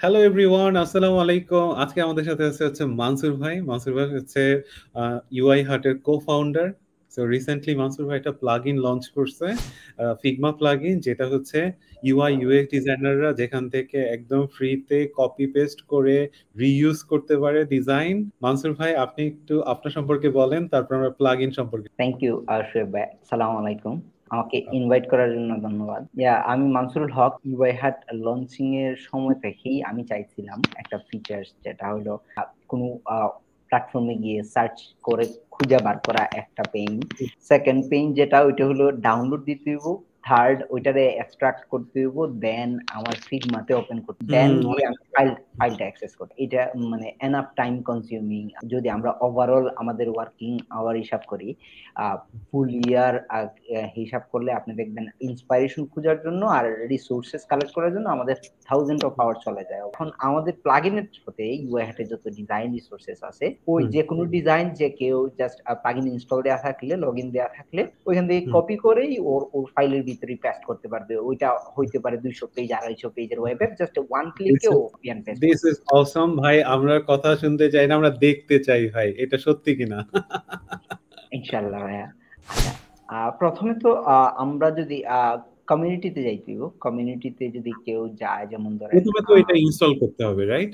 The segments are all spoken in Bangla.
হ্যালো এভরিওয়ান আসসালামু আলাইকুম আজকে আমাদের সাথে আছে হচ্ছে মানসুর ভাই। মানসুর ভাই হচ্ছে ইউআই হার্টের co founder so recently Mansur ভাই একটা প্লাগ ইন লঞ্চ করছে ফিগমা প্লাগ ইন যেটা হচ্ছে ইউআই ইউএক্স ডিজাইনাররা যেখান থেকে একদম ফ্রিতে কপি পেস্ট করে রিইউজ করতে পারে ডিজাইন মানসুর ভাই, আপনি একটু আপনার সম্পর্কে বলেন, তারপর আমরা প্লাগ ইন সম্পর্কে। থ্যাংক ইউ আশরাফ ভাই। আসসালামু আলাইকুম আমাকে ইনভাইট করার জন্য ধন্যবাদ। আমি Mansurul Haque UI hut launching এর সময় থেকেই আমি চাইছিলাম একটা ফিচার্স যেটা হলো কোনো প্ল্যাটফর্মে গিয়ে সার্চ করে খুঁজে বার করা একটা পেইন সেকেন্ড পেইন যেটা ওইটা হলো ডাউনলোড দিতে হইব। থার্ড ওইটারে এক্সট্রাক্ট করতে হইব দেন আমার ফিগমাতে ওপেন করতে দেন ফাইল ফাইলটা অ্যাক্সেস করতে এটা মানে এনাফ টাইম কনজিউমিং যদি আমরা ওভারঅল আমাদের ওয়ার্কিং আওয়ার হিসাব করি ফুল ইয়ার হিসাব করলে আপনি দেখবেন ইন্সপাইরেশন খোঁজার জন্য আর রিসোর্সেস কালেক্ট করার জন্য আমাদের থাউজেন্ড অফ আওয়ার চলে যায়। এখন আমাদের প্লাগইনের সাথে ইউআই হাটে যত ডিজাইন রিসোর্সেস আছে ওই যে কোনো ডিজাইন যে কেউ জাস্ট প্লাগইন ইনস্টল দেওয়া থাকলে লগ ইন দেওয়া থাকলে ওইখান থেকে কপি করেই ওর ওর ফাইলের ভিতরে পেস্ট করতে পারবে ওইটা হইতে পারে দুইশো পেজ আড়াইশো পেজের ওয়েব অ্যাপ জাস্ট ওয়ান ক্লিকে ও পিয়ান পেস্ট দিস ইজ অসম ভাই আমরা কথা শুনতে চাই না আমরা দেখতে চাই ভাই এটা সত্যি কিনা? ইনশাআল্লাহ ভাইয়া। আচ্ছা প্রথমে তো আমরা যদি কমিউনিটিতে যাইতে কমিউনিটিতে যদি কেউ যায় যেমন ধরে প্রথমে তো এটা ইনস্টল করতে হবে রাইট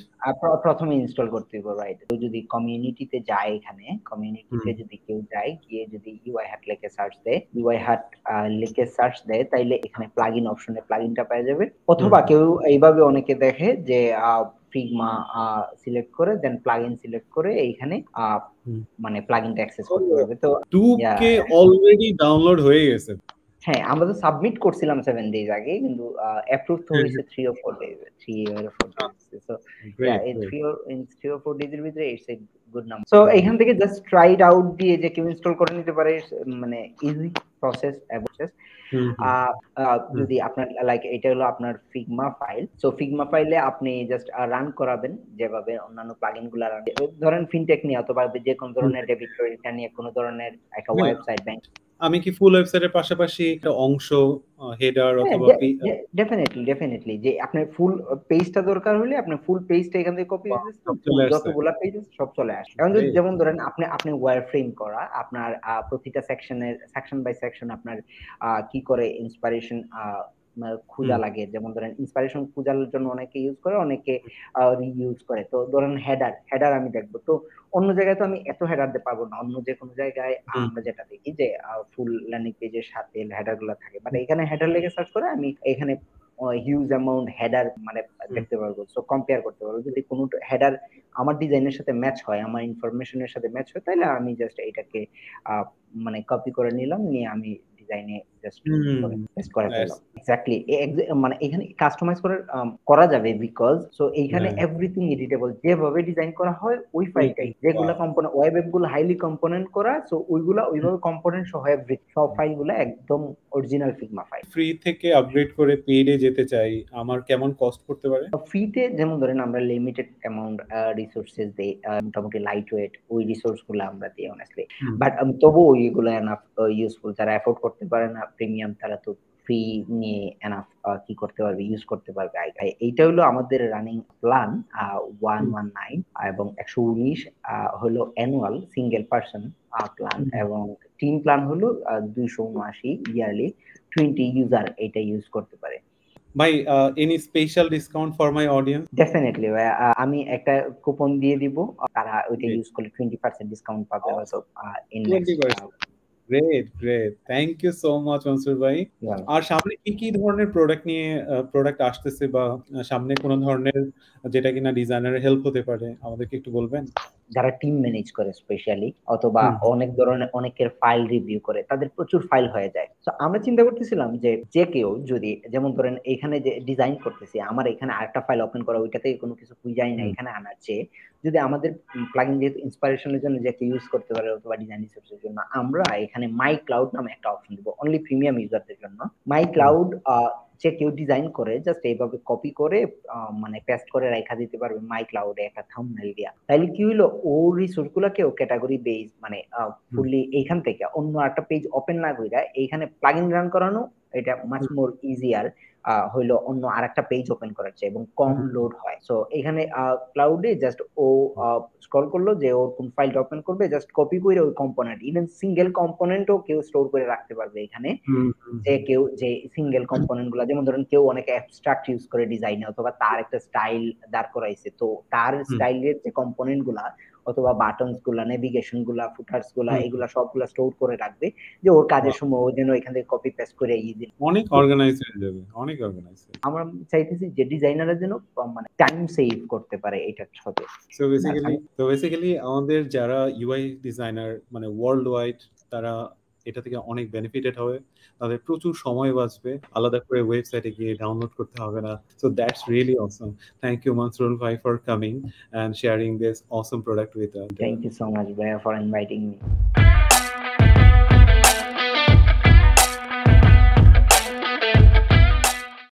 প্রথমে ইনস্টল করতে হবে রাইট তো যদি কমিউনিটিতে যায় এখানে কমিউনিটিতে যদি কেউ যায় গিয়ে যদি ইউআই হাট লিখে সার্চ দেয় ইউআই হাট লিখে সার্চ দেয় তাইলে এখানে প্লাগইন অপশনে প্লাগইনটা পেয়ে যাবে। অথবা কেউ এইভাবে অনেকে দেখে যে ফিগমা সিলেক্ট করে দেন প্লাগইন সিলেক্ট করে এইখানে মানে প্লাগইনটা অ্যাক্সেস করতে পারবে তো 2 কে অলরেডি ডাউনলোড হয়ে গেছে। হ্যাঁ আমরা তো সাবমিট করছিলাম সেভেন ডেজ আগে কিন্তু অ্যাপ্রুভ তো হয়েছে থ্রি ও ফোর ডেজ থ্রি আর ফোর ডেজ সো থ্রি ও ইন থ্রি ও ফোর ডেজের ভিতরে it's a good number so এখান থেকে জাস্ট ট্রাই ইট আউট দিয়ে যে কেউ ইনস্টল করে নিতে পারে মানে ইজি প্রসেস প্রসেস যদি আপনার লাইক এটা হলো আপনার ফিগমা ফাইল সো ফিগমা ফাইলে আপনি জাস্ট রান করাবেন যেভাবে অন্যান্য প্লাগইনগুলো রান ধরেন ফিনটেক নিয়ে অথবা যে কোনো ধরনের ডেবিট ক্রেডিট নিয়ে কোনো ধরনের একটা ওয়েবসাইট ব্যাংক আমি কি ফুল ওয়েবসাইটের পাশাপাশি একটা অংশ হেডার অথবা ডেফিনেটলি ডেফিনেটলি যে আপনার ফুল পেজটা দরকার হলে আপনি ফুল পেজটা এখান থেকে কপি যতগুলো পেজ সব চলে আসে। এখন যদি যেমন ধরেন আপনি আপনি ওয়্যার ফ্রেম করা আপনার প্রতিটা সেকশনের সেকশন বাই সেকশন আপনার কি করে ইন্সপিরেশন খোঁজা লাগে। যেমন ধরেন ইন্সপিরেশন খোঁজার জন্য অনেকে ইউজ করে অনেকে রিইউজ করে। তো ধরেন হেডার হেডার আমি দেখব। তো অন্য জায়গায় তো আমি এত হেডার দিতে পারব না। অন্য যে কোনো জায়গায় আমরা যেটা দেখি যে ফুল ল্যান্ডিং পেজের সাথে হেডারগুলো থাকে। মানে এখানে হেডার লেগে সার্চ করে আমি এখানে হিউজ অ্যামাউন্ট হেডার মানে দেখতে পারব। সো কম্পেয়ার করতে পারব। যদি কোনো হেডার আমার ডিজাইনের সাথে ম্যাচ হয় আমার ইনফরমেশনের সাথে ম্যাচ হয় তাহলে আমি জাস্ট এটাকে মানে কপি করে নিলাম নিয়ে আমি ডিজাইনে জাস্ট পেস্ট করে এক্স্যাক্টলি মানে এখানে কাস্টমাইজ করে করা যাবে বিকজ সো এইখানে এভরিথিং এডিটেবল যেভাবে ডিজাইন করা হয় ওই ফাইলটাই যেগুলো কম্পোনেন্ট ওয়েব অ্যাপগুলো হাইলি কম্পোনেন্ট করা সো ওইগুলা ওইভাবে কম্পোনেন্ট সহ এভরিথিং সব ফাইলগুলো একদম অরিজিনাল ফিগমা ফাইল ফ্রি থেকে আপগ্রেড করে পেইডে যেতে চাই আমার কেমন কস্ট করতে পারে? ফ্রিতে যেমন ধরেন আমরা লিমিটেড অ্যামাউন্ট রিসোর্সেস দেই মোটামুটি লাইট ওয়েট ওই রিসোর্সগুলো আমরা দিই অনেস্টলি বাট তবু ওইগুলো এনাফ ইউজফুল যারা এফোর্ড করতে পারে না প্রিমিয়াম তারা তো ফ্রি নিয়ে এনাফ কি করতে পারবে ইউজ করতে পারবে। এইটা হলো আমাদের running plan one one nine এবং একশো উনিশ হলো অ্যানুয়াল সিঙ্গেল পার্সন প্ল্যান এবং টিম প্ল্যান হলো দুইশো উনআশি ইয়ারলি টোয়েন্টি ইউজার এটা ইউজ করতে পারে। ভাই any special discount for my audience definitely আমি একটা কুপন দিয়ে দিব তারা ওইটা ইউজ করলে টোয়েন্টি পার্সেন্ট ডিসকাউন্ট পাবে also in great great thank you so much Monsur ভাই আর সামনে কি কি ধরনের প্রোডাক্ট নিয়ে প্রোডাক্ট আসতেছে বা সামনে কোন ধরনের যেটা কিনা ডিজাইনারের হেল্প হতে পারে আমাদেরকে একটু বলবেন? যারা টিম ম্যানেজ করে স্পেশালি অথবা অনেক ধরনের অনেকের ফাইল রিভিউ করে তাদের প্রচুর ফাইল হয়ে যায়। তো আমরা চিন্তা করতেছিলাম যে যে কেউ যদি যেমন ধরেন এখানে যে ডিজাইন করতেছি আমার এখানে আরেকটা ফাইল ওপেন করা ওইটাতে কোনো কিছু খুঁজাই না এখানে আনার চেয়ে যদি আমাদের প্লাগইন যেহেতু ইন্সপিরেশনের জন্য যে একটা ইউজ করতে পারে অথবা ডিজাইন রিসোর্সের জন্য আমরা এখানে মাই ক্লাউড নামে একটা অপশন দিব অনলি প্রিমিয়াম ইউজারদের জন্য। মাই ক্লাউড যে কেউ ডিজাইন করে জাস্ট এইভাবে কপি করে মানে পেস্ট করে রেখা দিতে পারবে মাই ক্লাউডে একটা থাম্বনেল দিয়া। তাহলে কি হইল? ও রিসোর্স গুলাকে ও ক্যাটাগরি বেস মানে ফুললি এইখান থেকে অন্য একটা পেজ ওপেন না করে এইখানে প্লাগইন রান করানো এটা মাচ মোর ইজিয়ার হইল অন্য আরেকটা পেজ ওপেন করার চেয়ে এবং কম লোড হয়। সো এখানে ক্লাউডে জাস্ট ও স্ক্রল করল যে ওর কোন ফাইলটা ওপেন করবে জাস্ট কপি করে ওই কম্পোনেন্ট ইভেন সিঙ্গেল কম্পোনেন্টও কেউ স্টোর করে রাখতে পারবে এখানে। যে কেউ যে সিঙ্গেল কম্পোনেন্টগুলা যেমন ধরেন কেউ অনেক অ্যাবস্ট্রাক্ট ইউজ করে ডিজাইনে অথবা তার একটা স্টাইল দাঁড় করাইছে তো তার স্টাইলের যে কম্পোনেন্টগুলা অথবা বাটনসগুলা নেভিগেশনগুলা ফুটার্সগুলা এগুলা সবগুলা স্টোর করে রাখবে যে ওর কাজের সময় ও যেন এখান থেকে কপি পেস্ট করে ইজি অনেক অর্গানাইজ হয়ে যাবে অনেক অর্গানাইজ আমরা চাইতেছি যে ডিজাইনারের যেন মানে টাইম সেভ করতে পারে এটার সাথে। সো বেসিক্যালি তো বেসিক্যালি আমাদের যারা ইউআই ডিজাইনার মানে ওয়ার্ল্ড ওয়াইড তারা এটা থেকে অনেক বেনিফিটেড হবে। তাদের প্রচুর সময় বাঁচবে। আলাদা করে ওয়েবসাইটে গিয়ে ডাউনলোড করতে হবে না। So that's really awesome thank you Mansurul ভাই for coming and sharing this awesome product with thank you so much ভাইয়া ফর ইনভাইটিং মি